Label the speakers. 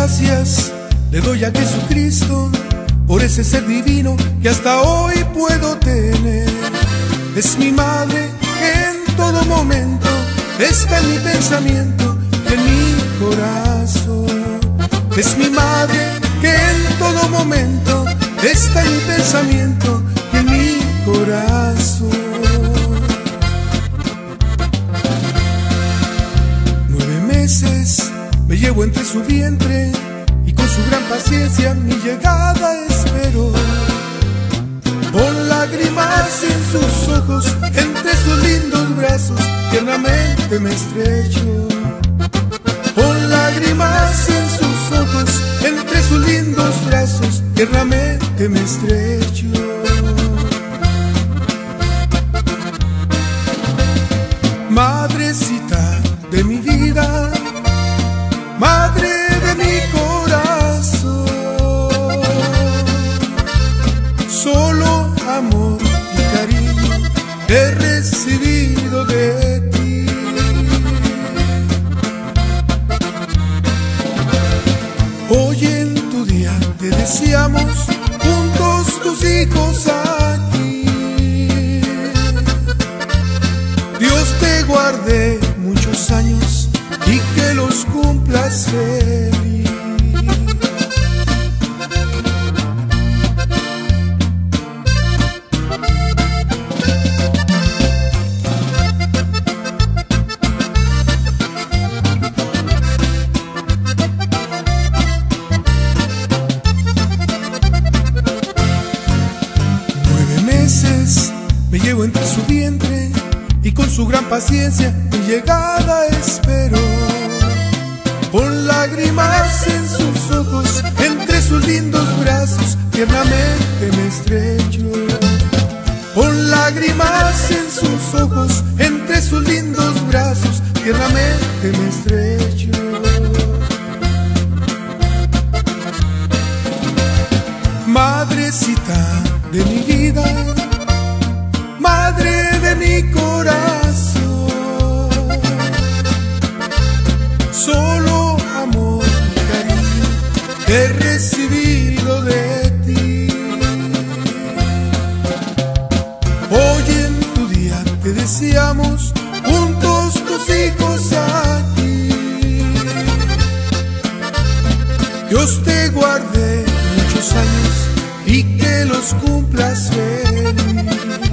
Speaker 1: gracias le doy a Jesucristo por ese ser divino que hasta hoy puedo tener. Es mi madre en todo momento está en mi pensamiento en mi corazón. Es mi madre que en todo momento está en mi pensamiento en mi corazón. Llevo entre su vientre y con su gran paciencia mi llegada espero. Con lágrimas en sus ojos, entre sus lindos brazos, tiernamente me estrecho. Con lágrimas en sus ojos, entre sus lindos brazos, tiernamente me estrecho. Madrecita de mi vida, he recibido de ti. Hoy en tu día te deseamos juntos tus hijos aquí. Dios te guarde muchos años y que los cumplas llevo entre su vientre y con su gran paciencia mi llegada espero. Con lágrimas en sus ojos, entre sus lindos brazos, tiernamente me estrecho. Con lágrimas en sus ojos, entre sus lindos brazos, tiernamente me estrecho. Madrecita de mi vida, madre de mi corazón, solo amor y cariño he recibido de ti. Hoy en tu día te deseamos juntos tus hijos aquí. Dios te guarde muchos años y que los cumplas feliz.